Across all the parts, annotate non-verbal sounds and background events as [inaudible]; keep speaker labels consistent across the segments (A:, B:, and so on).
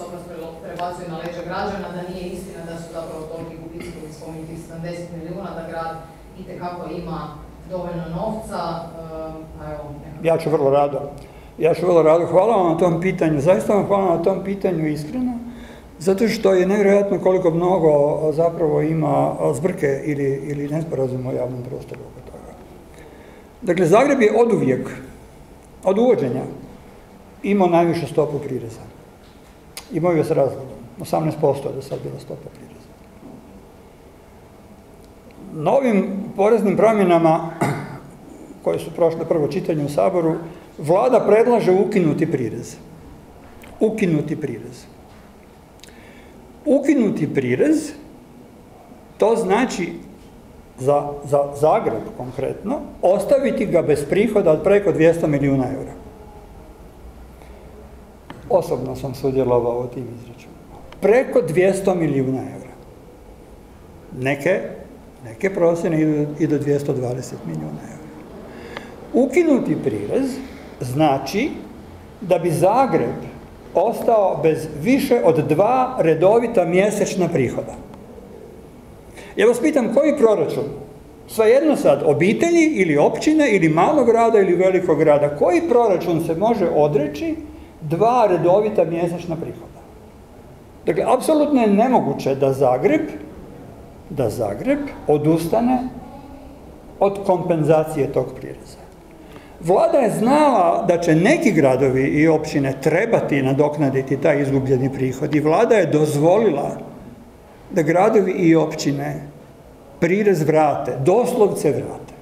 A: obraz prebacuje na leđa građana, da nije istina da su zapravo toliki gubici koji spomenuti 70 milijuna, da grad itekako ima dovoljno novca, pa evo...
B: Ja ću vrlo rado. Ja ću vrlo rado. Hvala vam na tom pitanju. Zaista vam hvala na tom pitanju iskreno. Zato što je nevjerojatno koliko mnogo zapravo ima zbrke ili, ili nesporazuma u javnom prostoru oko toga. Dakle, Zagreb je oduvijek, od uvođenja, imao najvišu stopu prireza. Imao je s razlogom. 18% je do sad bila stopa prireza. Novim poreznim promjenama [clears throat] koje su prošle prvo čitanje u Saboru, vlada predlaže ukinuti prirez. Ukinuti prirez. Ukinuti prirez, to znači za, za Zagreb konkretno, ostaviti ga bez prihoda od preko 200 milijuna eura. Osobno sam sudjelovao u tim izračunima. Preko 200 milijuna eura. Neke, neke procjene idu i do 220 milijuna eura. Ukinuti prirez znači da bi Zagreb ostao bez više od dva redovita mjesečna prihoda. Ja vas pitam koji proračun? Svejedno sad, obitelji ili općine ili malog grada ili velikog grada, koji proračun se može odreći dva redovita mjesečna prihoda? Dakle, apsolutno je nemoguće da Zagreb, da Zagreb odustane od kompenzacije tog prireza. Vlada je znala da će neki gradovi i općine trebati nadoknaditi taj izgubljeni prihod i vlada je dozvolila da gradovi i općine prirez vrate, doslovce vrate.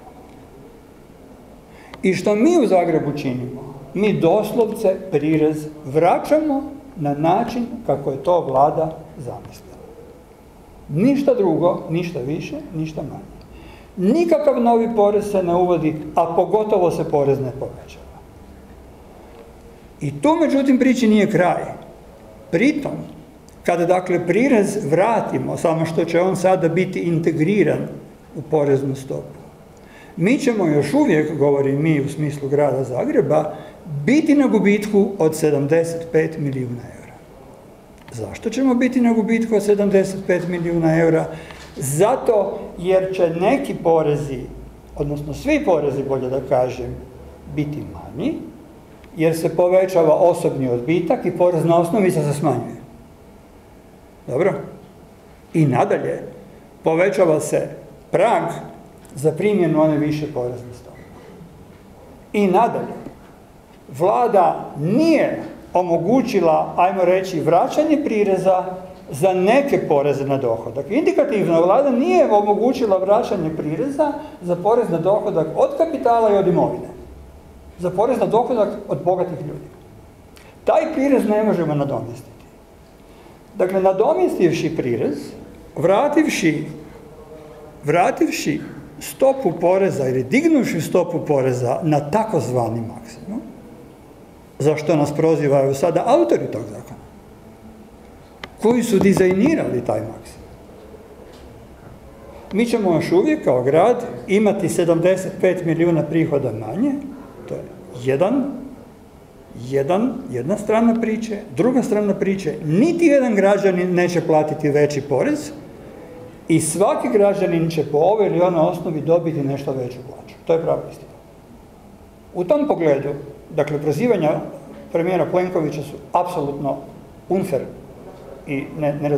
B: I što mi u Zagrebu činimo? Mi doslovce prirez vraćamo na način kako je to vlada zamislila. Ništa drugo, ništa više, ništa manje. Nikakav novi porez se ne uvodi, a pogotovo se porez ne povećava. I tu međutim priči nije kraj. Pritom, kada dakle prirez vratimo, samo što će on sada biti integriran u poreznu stopu, mi ćemo još uvijek, govorim mi u smislu grada Zagreba, biti na gubitku od 75 milijuna eura. Zašto ćemo biti na gubitku od 75 milijuna eura? Zato jer će neki porezi, odnosno svi porezi, bolje da kažem, biti manji, jer se povećava osobni odbitak i porezna osnovica se smanjuje. Dobro? I nadalje, povećava se prag za primjenu one više porezne stope. I nadalje, vlada nije omogućila, ajmo reći, vraćanje prireza za neke poreze na dohodak. Indikativna vlada nije omogućila vraćanje prireza za porez na dohodak od kapitala i od imovine. Za porez na dohodak od bogatih ljudi. Taj prirez ne možemo nadomjestiti. Dakle, nadomjestivši prirez, vrativši, vrativši stopu poreza ili dignuši stopu poreza na takozvani maksimum, zašto nas prozivaju sada autori tog zakona, koji su dizajnirali taj maksimum. Mi ćemo još uvijek kao grad imati 75 milijuna prihoda manje, to je jedan, jedan, jedna strana priče, druga strana priče, niti jedan građanin neće platiti veći porez i svaki građanin će po ovoj ili onoj osnovi dobiti nešto veću plaću. To je prava istina. U tom pogledu, dakle, prozivanja premijera Plenkovića su apsolutno unfair i ne, ne